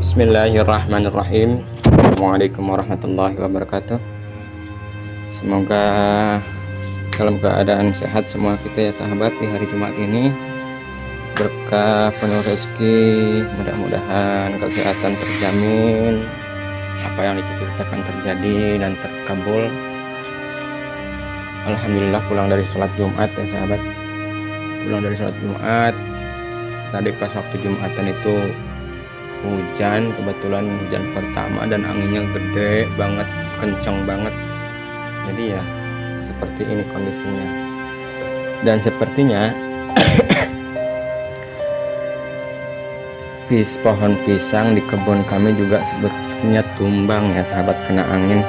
Bismillahirrahmanirrahim. Assalamualaikum warahmatullahi wabarakatuh. Semoga dalam keadaan sehat semua kita ya sahabat di hari Jumat ini. Berkah penuh rezeki Mudah-mudahan kesehatan terjamin Apa yang dicita-citakan terjadi dan terkabul. Alhamdulillah pulang dari sholat Jumat ya sahabat. Pulang dari sholat Jumat. Tadi pas waktu Jumatan itu hujan kebetulan hujan pertama dan anginnya gede banget kencang banget. Jadi ya seperti ini kondisinya. Dan sepertinya pis pohon pisang di kebun kami juga sebenarnya tumbang ya sahabat kena angin.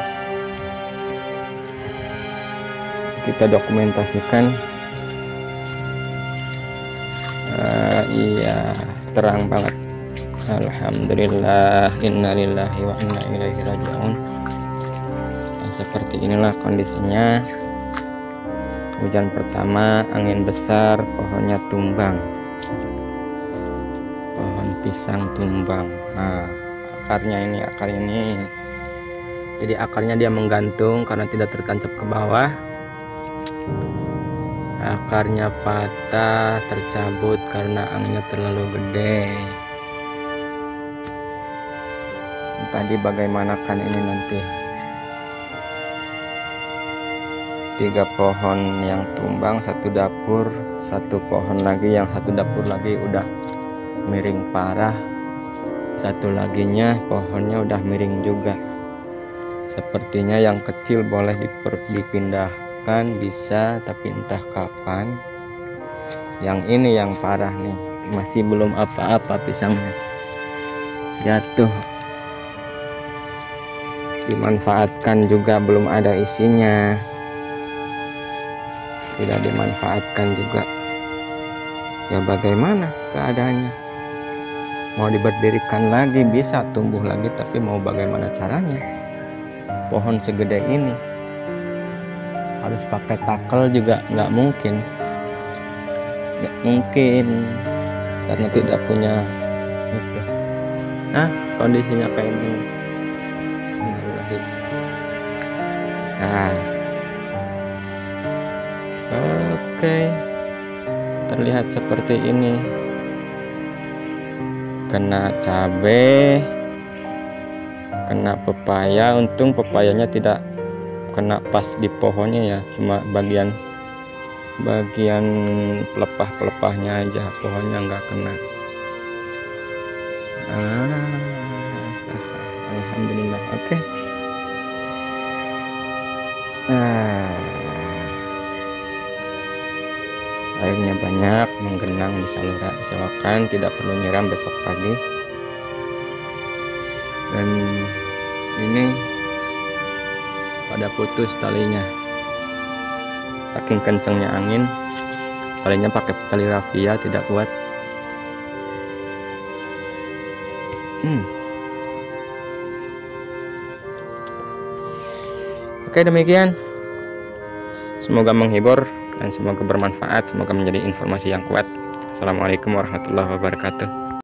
Kita dokumentasikan. Uh, iya terang banget Alhamdulillah innalillahi wa inna ilaihi rajiun. Nah, seperti inilah kondisinya. Hujan pertama angin besar pohonnya tumbang. Pohon pisang tumbang. Nah akarnya ini akar ini. Jadi akarnya dia menggantung karena tidak tertancap ke bawah. Akarnya patah tercabut karena anginnya terlalu gede tadi bagaimanakan ini nanti? Tiga pohon yang tumbang satu dapur satu pohon lagi yang satu dapur lagi udah miring parah. Satu laginya pohonnya udah miring juga. Sepertinya yang kecil boleh dipindahkan bisa tapi entah kapan. Yang ini yang parah nih masih belum apa-apa pisangnya. Jatuh dimanfaatkan juga belum ada isinya. Tidak dimanfaatkan juga. Ya bagaimana keadaannya? Mau diberdirikan lagi bisa tumbuh lagi tapi mau bagaimana caranya? Pohon segede ini harus pakai takel juga nggak mungkin. Nggak mungkin karena tidak punya itu. Nah kondisinya kayak ini nah oke. Terlihat seperti ini. Kena cabe. Kena pepaya. Untung pepayanya tidak kena pas di pohonnya ya. Cuma bagian bagian pelepah-pelepahnya aja. Pohonnya nggak kena. Ah, Alhamdulillah. Oke. okay. Airnya banyak menggenang di saluran selokan tidak perlu nyiram besok pagi. Dan ini pada putus talinya. Saking kencengnya angin talinya pakai tali rafia tidak kuat. Hmm. Oke demikian. Semoga menghibur dan semoga bermanfaat Semoga menjadi informasi yang kuat. Assalamualaikum warahmatullahi wabarakatuh